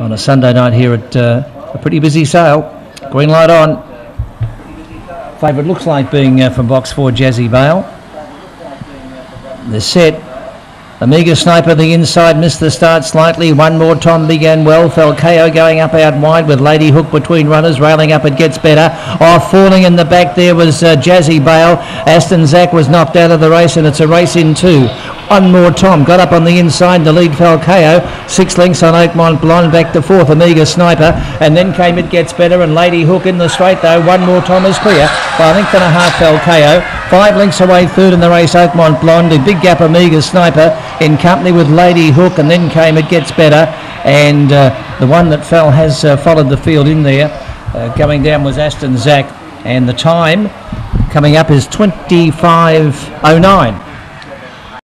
on a Sunday night here at uh, a pretty busy sale. Green light on. Favourite looks like being uh, from box four, Jazzy Bale. The set. Amiga Sniper, the inside, missed the start slightly. One more, Tom began well. Fell KO going up out wide with Lady Hook between runners. Railing up, it gets better. Off, falling in the back there was uh, Jazzy Bale. Aston Zach was knocked out of the race, and it's a race in two. One more, Tom got up on the inside. The lead fell KO. Six lengths on Oakmont Blonde back to fourth. Amiga Sniper, and then came It Gets Better and Lady Hook in the straight though. One more, Tom is clear. By a length and a half fell KO. Five lengths away third in the race. Oakmont Blonde. A big gap Amiga Sniper in company with Lady Hook, and then came It Gets better. And uh, the one that fell has uh, followed the field in there. Uh, going down was Aston Zach, and the time coming up is 25.09.